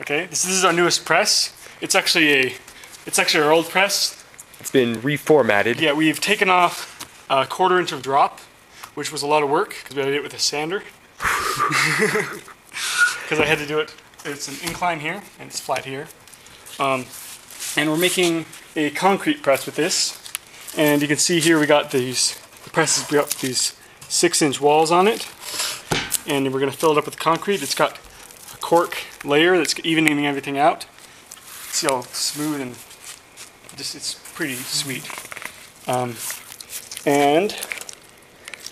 Okay, this, this is our newest press. It's actually a, it's actually our old press. It's been reformatted. Yeah, we've taken off a quarter inch of drop, which was a lot of work because we had to do it with a sander. Because I had to do it. It's an incline here and it's flat here. Um, and we're making a concrete press with this. And you can see here we got these the presses. We got these six inch walls on it, and we're going to fill it up with concrete. It's got cork layer that's evening everything out. See how smooth and just it's pretty sweet. Um, and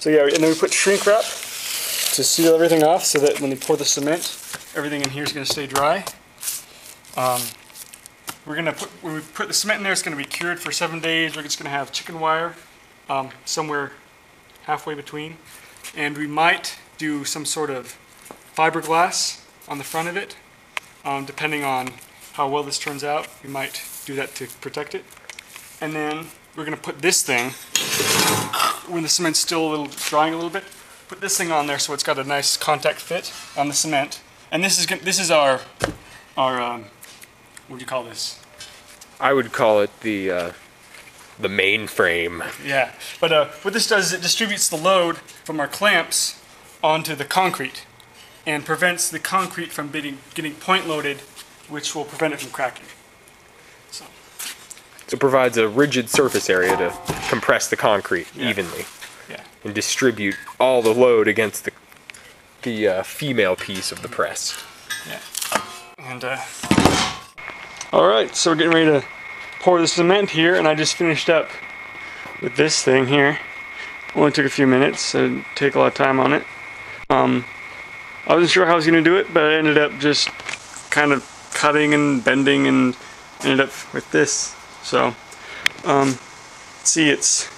so yeah, and then we put shrink wrap to seal everything off so that when we pour the cement, everything in here is going to stay dry. Um, we're gonna put when we put the cement in there, it's gonna be cured for seven days. We're just gonna have chicken wire um, somewhere halfway between, and we might do some sort of fiberglass on the front of it, um, depending on how well this turns out. We might do that to protect it, and then we're gonna put this thing when the cement's still a little drying a little bit. Put this thing on there so it's got a nice contact fit on the cement, and this is this is our our um, what do you call this? I would call it the uh, the mainframe. Yeah, but uh, what this does is it distributes the load from our clamps onto the concrete and prevents the concrete from getting, getting point loaded, which will prevent it from cracking. So, So it provides a rigid surface area to compress the concrete Yeah. evenly yeah. and distribute all the load against the the uh, female piece of the press. Yeah. And, uh, all right, so we're getting ready to pour the cement here, and I just finished up with this thing here. Only took a few minutes, so didn't take a lot of time on it. Um, I wasn't sure how I was going to do it, but I ended up just kind of cutting and bending and ended up with this. So, um, see, it's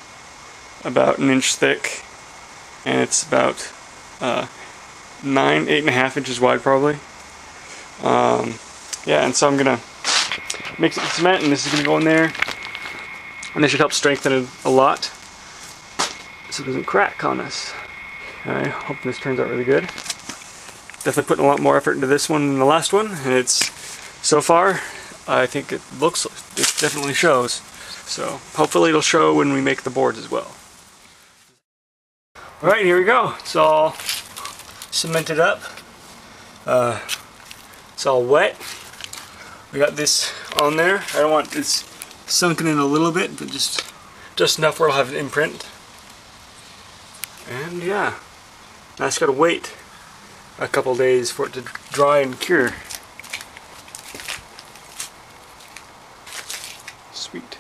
about an inch thick, and it's about uh, nine, eight and a half inches wide, probably. Um, yeah, and so I'm gonna mix it with cement, and this is gonna go in there, and this should help strengthen it a lot, so it doesn't crack on us. I hope this turns out really good. Definitely putting a lot more effort into this one than the last one, and it's so far, I think it looks, it definitely shows. So hopefully it'll show when we make the boards as well. All right, here we go. It's all cemented up. Uh, it's all wet. We got this on there. I don't want it's sunken in a little bit, but just just enough where I'll have an imprint. And yeah, now it's got to wait a couple days for it to dry and cure. Sweet.